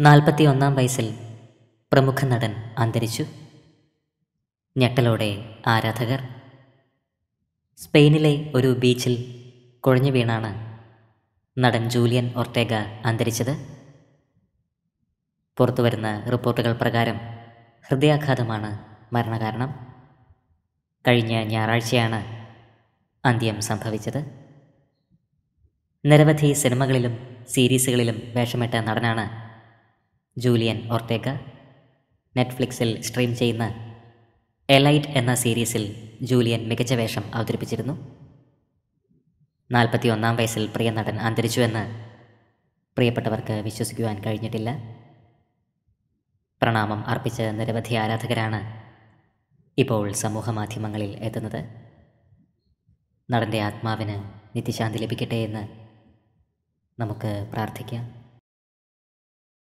നാൽപ്പത്തി ഒന്നാം വയസ്സിൽ പ്രമുഖ നടൻ അന്തരിച്ചു. ഞെട്ടലോടെ ആരാധകർ. സ്പെയിനിലെ ഒരു ബീച്ചിൽ കുഴഞ്ഞു വീണാണ് നടൻ ജൂലിയൻ ഒർട്ടേഗ അന്തരിച്ചത്. പുറത്തുവരുന്ന റിപ്പോർട്ടുകൾ പ്രകാരം ഹൃദയാഘാതമാണ് മരണകാരണം. കഴിഞ്ഞ ഞായറാഴ്ചയാണ് അന്ത്യം സംഭവിച്ചത്. നിരവധി സിനിമകളിലും സീരീസുകളിലും വേഷമിട്ട നടനാണ് ജൂലിയൻ ഓർത്തേക്ക. നെറ്റ്ഫ്ലിക്സിൽ സ്ട്രീം ചെയ്യുന്ന എലൈറ്റ് എന്ന സീരീസിൽ ജൂലിയൻ മികച്ച വേഷം അവതരിപ്പിച്ചിരുന്നു. നാൽപ്പത്തി ഒന്നാം വയസ്സിൽ പ്രിയ നടൻ അന്തരിച്ചുവെന്ന് പ്രിയപ്പെട്ടവർക്ക് വിശ്വസിക്കുവാൻ കഴിഞ്ഞിട്ടില്ല. പ്രണാമം അർപ്പിച്ച നിരവധി ആരാധകരാണ് ഇപ്പോൾ സമൂഹ മാധ്യമങ്ങളിൽ എത്തുന്നത്. നടന്റെ ആത്മാവിന് നിത്യശാന്തി ലഭിക്കട്ടെ എന്ന് നമുക്ക് പ്രാർത്ഥിക്കാം.